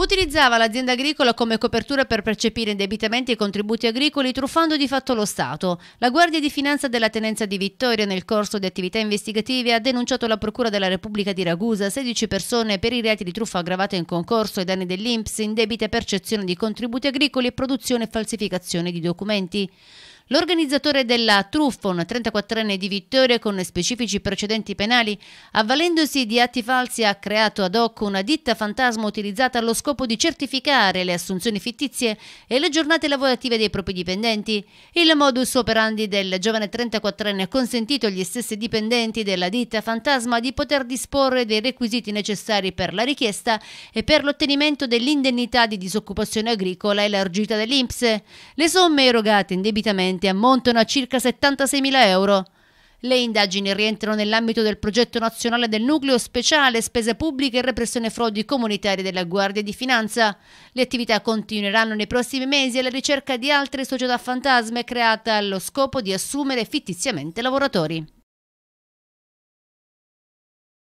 Utilizzava l'azienda agricola come copertura per percepire indebitamenti e contributi agricoli truffando di fatto lo Stato. La Guardia di Finanza della Tenenza di Vittoria nel corso di attività investigative ha denunciato la Procura della Repubblica di Ragusa 16 persone per i reati di truffa aggravata in concorso ai danni dell'Inps in debita percezione di contributi agricoli e produzione e falsificazione di documenti. L'organizzatore della truffa, un 34enne di Vittoria con specifici precedenti penali, avvalendosi di atti falsi ha creato ad hoc una ditta fantasma utilizzata allo scopo di certificare le assunzioni fittizie e le giornate lavorative dei propri dipendenti. Il modus operandi del giovane 34enne ha consentito agli stessi dipendenti della ditta fantasma di poter disporre dei requisiti necessari per la richiesta e per l'ottenimento dell'indennità di disoccupazione agricola elargita dall'Inps. Le somme erogate indebitamente precedenti ammontano a circa 76.000 euro. Le indagini rientrano nell'ambito del progetto nazionale del nucleo speciale spese pubbliche e repressione frodi comunitarie della Guardia di Finanza. Le attività continueranno nei prossimi mesi alla ricerca di altre società fantasme create allo scopo di assumere fittiziamente lavoratori.